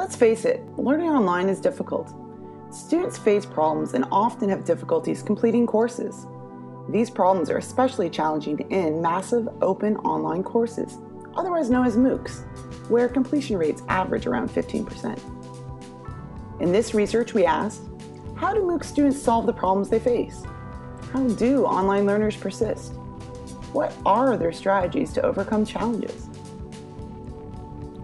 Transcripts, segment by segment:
Let's face it, learning online is difficult. Students face problems and often have difficulties completing courses. These problems are especially challenging in massive open online courses, otherwise known as MOOCs, where completion rates average around 15%. In this research, we asked how do MOOC students solve the problems they face? How do online learners persist? What are their strategies to overcome challenges?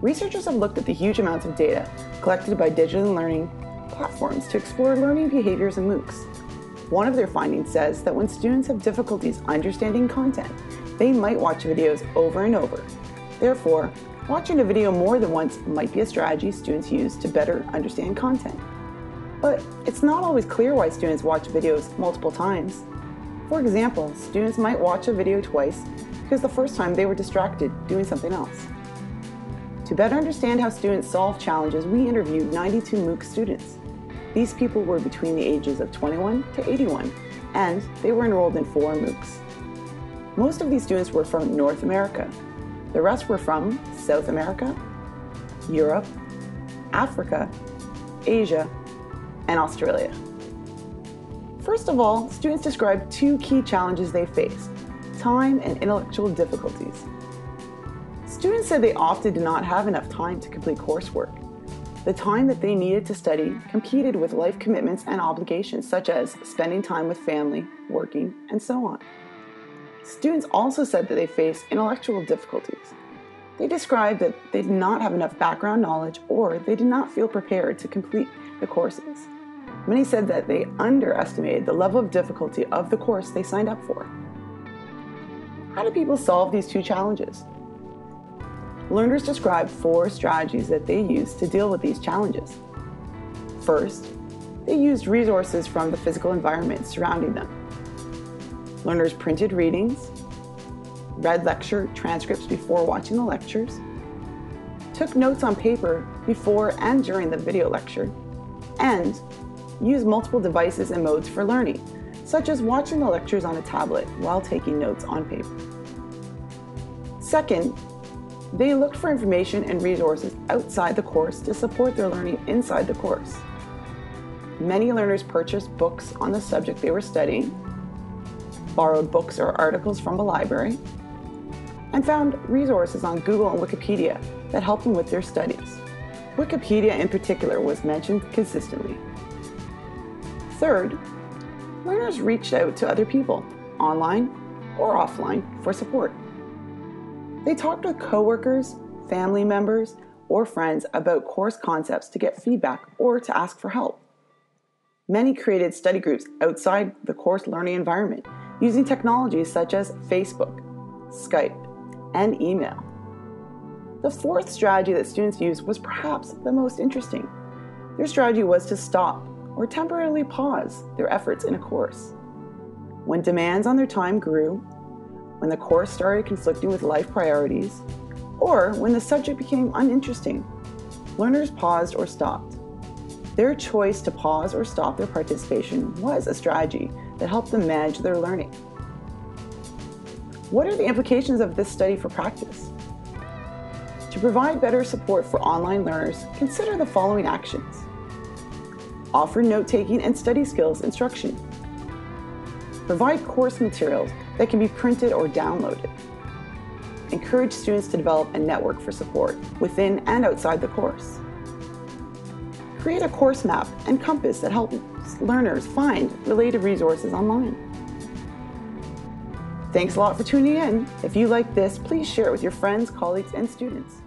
Researchers have looked at the huge amounts of data collected by digital learning platforms to explore learning behaviors in MOOCs. One of their findings says that when students have difficulties understanding content, they might watch videos over and over. Therefore, watching a video more than once might be a strategy students use to better understand content. But it's not always clear why students watch videos multiple times. For example, students might watch a video twice because the first time they were distracted doing something else. To better understand how students solve challenges, we interviewed 92 MOOC students. These people were between the ages of 21 to 81, and they were enrolled in four MOOCs. Most of these students were from North America. The rest were from South America, Europe, Africa, Asia, and Australia. First of all, students described two key challenges they faced time and intellectual difficulties. Students said they often did not have enough time to complete coursework. The time that they needed to study competed with life commitments and obligations, such as spending time with family, working, and so on. Students also said that they faced intellectual difficulties. They described that they did not have enough background knowledge or they did not feel prepared to complete the courses. Many said that they underestimated the level of difficulty of the course they signed up for. How do people solve these two challenges? Learners describe four strategies that they use to deal with these challenges. First, they used resources from the physical environment surrounding them. Learners printed readings, read lecture transcripts before watching the lectures, took notes on paper before and during the video lecture, and used multiple devices and modes for learning, such as watching the lectures on a tablet while taking notes on paper. Second, they looked for information and resources outside the course to support their learning inside the course. Many learners purchased books on the subject they were studying, borrowed books or articles from a library, and found resources on Google and Wikipedia that helped them with their studies. Wikipedia in particular was mentioned consistently. Third, learners reached out to other people, online or offline, for support. They talked with coworkers, family members, or friends about course concepts to get feedback or to ask for help. Many created study groups outside the course learning environment using technologies such as Facebook, Skype, and email. The fourth strategy that students used was perhaps the most interesting. Their strategy was to stop or temporarily pause their efforts in a course. When demands on their time grew, when the course started conflicting with life priorities, or when the subject became uninteresting, learners paused or stopped. Their choice to pause or stop their participation was a strategy that helped them manage their learning. What are the implications of this study for practice? To provide better support for online learners, consider the following actions. Offer note taking and study skills instruction. Provide course materials that can be printed or downloaded. Encourage students to develop a network for support within and outside the course. Create a course map and compass that helps learners find related resources online. Thanks a lot for tuning in. If you like this, please share it with your friends, colleagues, and students.